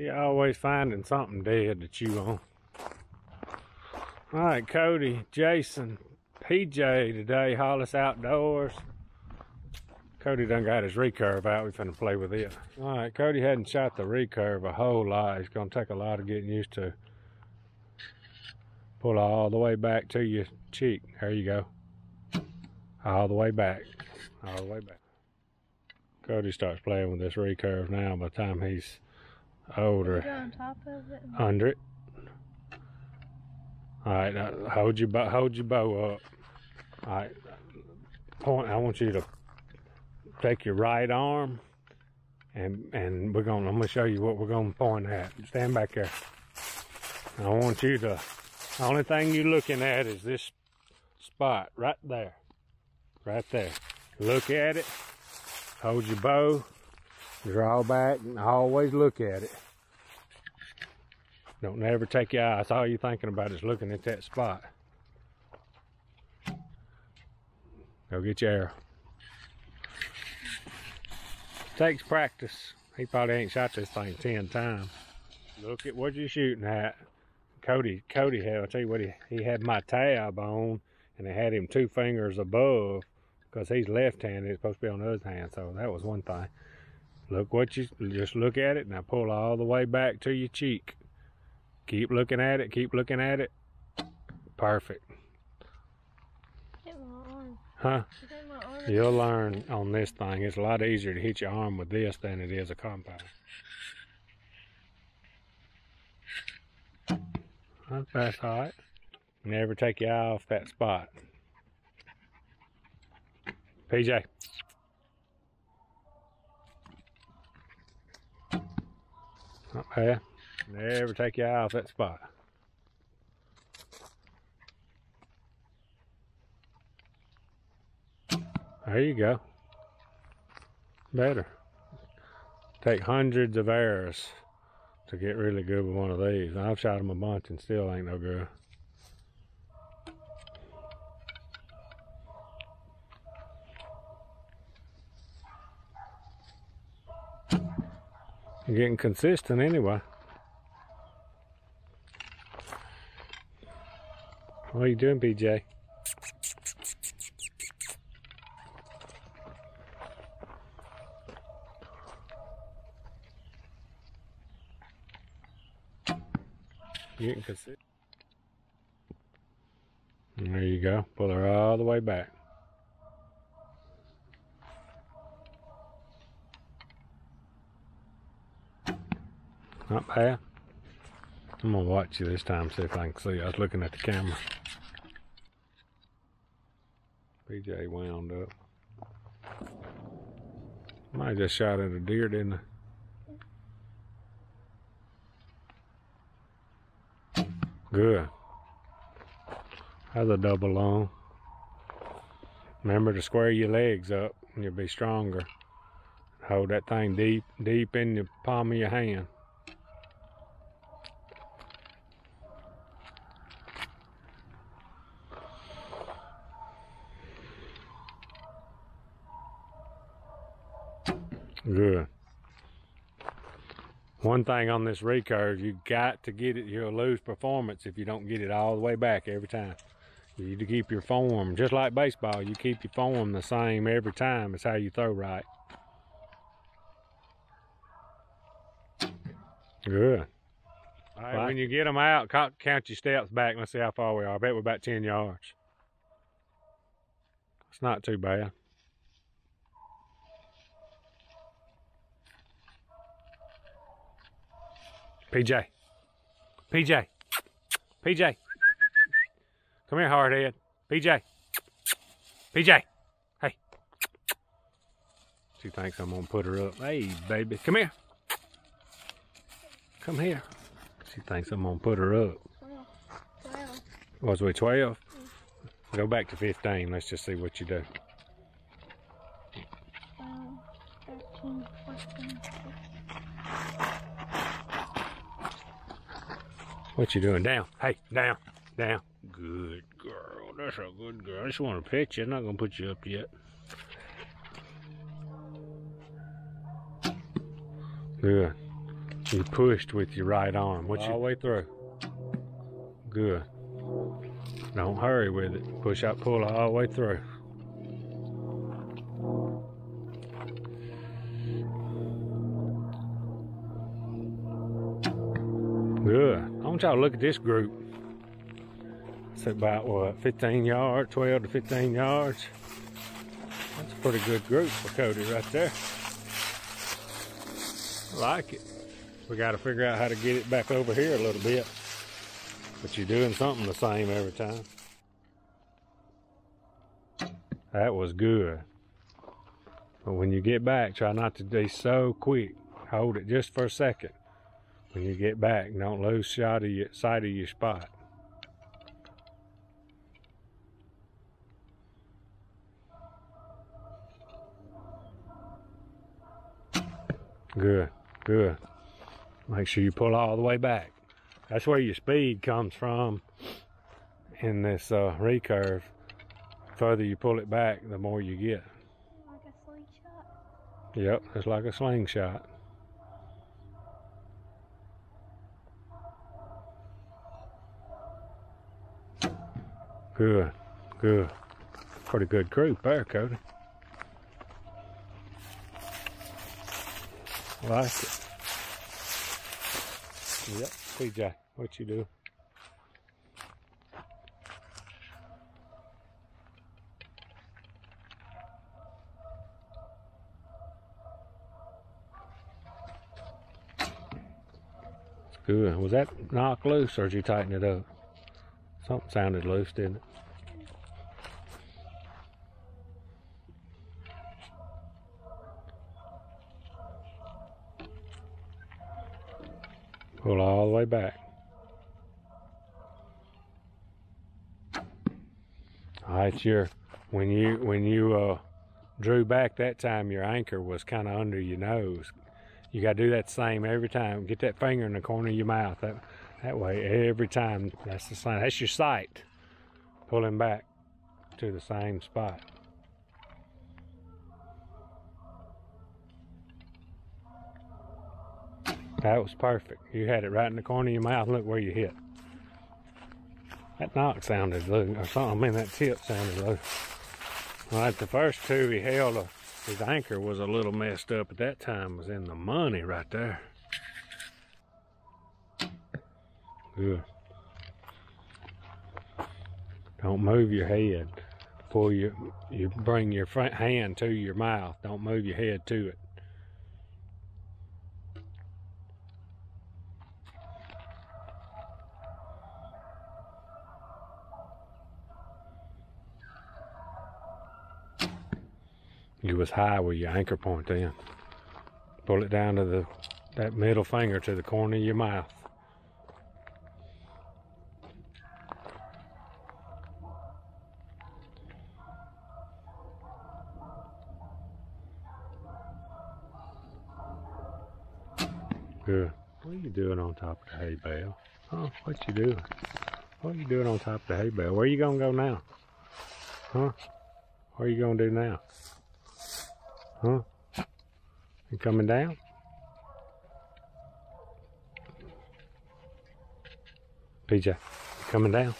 She always finding something dead to chew on. All right, Cody, Jason, PJ today, Hollis Outdoors. Cody done got his recurve out. We finna play with it. All right, Cody hadn't shot the recurve a whole lot. It's gonna take a lot of getting used to. Pull all the way back to your cheek. There you go. All the way back. All the way back. Cody starts playing with this recurve now by the time he's older. on top of it. Under it. All right, now hold your bow, hold your bow up. All right, point. I want you to take your right arm, and and we're gonna. I'm gonna show you what we're gonna point at. Stand back there. I want you to. The only thing you're looking at is this spot right there, right there. Look at it. Hold your bow. Draw back and always look at it. Don't never take your eyes. All you're thinking about is looking at that spot. Go get your arrow. Takes practice. He probably ain't shot this thing ten times. Look at what you're shooting at. Cody, Cody had, I'll tell you what, he, he had my tab on and I had him two fingers above because he's left-handed. It's supposed to be on the other hand. So that was one thing. Look what you, just look at it. Now pull all the way back to your cheek. Keep looking at it. Keep looking at it. Perfect. Hit my arm. Huh? Hit my arm. You'll learn on this thing. It's a lot easier to hit your arm with this than it is a compound. That's all right. Never take your eye off that spot. PJ. Not bad. Never take your eye off that spot. There you go. Better. Take hundreds of arrows to get really good with one of these. I've shot them a bunch and still ain't no good. You're getting consistent anyway. What are you doing, PJ? You can. There you go. Pull her all the way back. Not bad. I'm gonna watch you this time, see if I can see. I was looking at the camera. PJ wound up. Might have just shot at a deer, didn't I? Good. That's a double long. Remember to square your legs up and you'll be stronger. Hold that thing deep, deep in the palm of your hand. Good. One thing on this recurve, you got to get it. You'll lose performance if you don't get it all the way back every time. You need to keep your form, just like baseball, you keep your form the same every time. It's how you throw right. Good. All right, when you get them out, count, count your steps back. Let's see how far we are. I bet we're about 10 yards. It's not too bad. PJ. PJ. PJ. Come here, hardhead. PJ. PJ. Hey. She thinks I'm gonna put her up. Hey, baby. Come here. Come here. She thinks I'm gonna put her up. Twelve. Twelve. Was we 12? Go back to 15. Let's just see what you do. Twelve. Thirteen. Fourteen. What you doing? Down. Hey, down. Down. Good girl. That's a good girl. I just want to pet you. I'm not going to put you up yet. Good. You pushed with your right arm. What you all the way through. Good. Don't hurry with it. Push out, pull all the way through. Good. I want y'all to look at this group. It's about what, 15 yards, 12 to 15 yards. That's a pretty good group for Cody right there. I like it. We got to figure out how to get it back over here a little bit. But you're doing something the same every time. That was good. But when you get back, try not to be so quick. Hold it just for a second. When you get back, don't lose sight of your, sight of your spot. Good, good. Make sure you pull all the way back. That's where your speed comes from in this uh, recurve. The further you pull it back, the more you get. Like a slingshot. Yep, it's like a slingshot. Good, good. Pretty good group there, Cody. Like it. Yep, PJ, what you do? Good. Was that knocked loose or did you tighten it up? Something sounded loose, didn't it? Pull all the way back. All right, your when you when you uh, drew back that time, your anchor was kind of under your nose. You got to do that same every time. Get that finger in the corner of your mouth. That that way, every time. That's the sign. That's your sight. Pulling back to the same spot. That was perfect. You had it right in the corner of your mouth. Look where you hit. That nock sounded low, or something. I mean, that tip sounded low. All right, the first two he held, uh, his anchor was a little messed up at that time. Was in the money right there. Good. Don't move your head. Before your, you bring your front hand to your mouth. Don't move your head to it. You was high with your anchor point then. Pull it down to the that middle finger to the corner of your mouth. Good. What are you doing on top of the hay bale? Huh? What you doing? What are you doing on top of the hay bale? Where you gonna go now? Huh? What are you gonna do now? Huh? You coming down? PJ, coming down?